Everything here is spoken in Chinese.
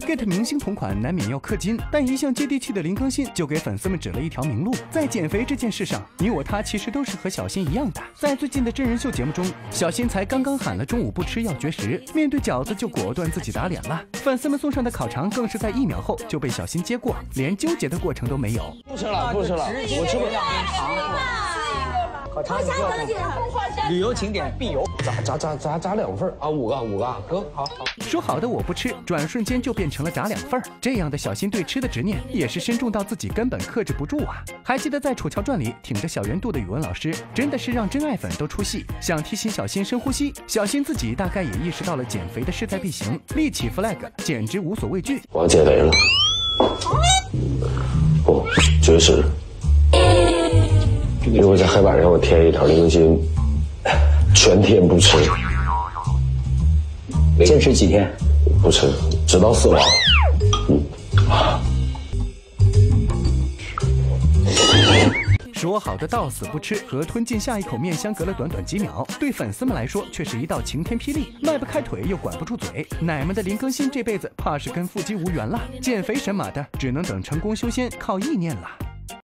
get 明星同款难免要氪金，但一向接地气的林更新就给粉丝们指了一条明路。在减肥这件事上，你我他其实都是和小新一样的。在最近的真人秀节目中，小新才刚刚喊了中午不吃要绝食，面对饺子就果断自己打脸了。粉丝们送上的烤肠更是在一秒后就被小新接过，连纠结的过程都没有。不吃了，不吃了，我吃不了。我想旅游景点必游，炸炸炸炸炸两份啊，五个五个哥，好好说好的我不吃，转瞬间就变成了炸两份这样的小新对吃的执念也是深重到自己根本克制不住啊！还记得在《楚乔传》里挺着小圆肚的语文老师，真的是让真爱粉都出戏。想提醒小新深呼吸，小新自己大概也意识到了减肥的势在必行，立起 flag，简直无所畏惧。我要减肥了，不绝食。如果在黑板上我贴一条林更新，全天不吃，坚持几天不吃，直到死亡。说好的到死不吃和吞进下一口面相隔了短短几秒，对粉丝们来说却是一道晴天霹雳。迈不开腿又管不住嘴，奶们的林更新这辈子怕是跟腹肌无缘了。减肥神马的只能等成功修仙靠意念了。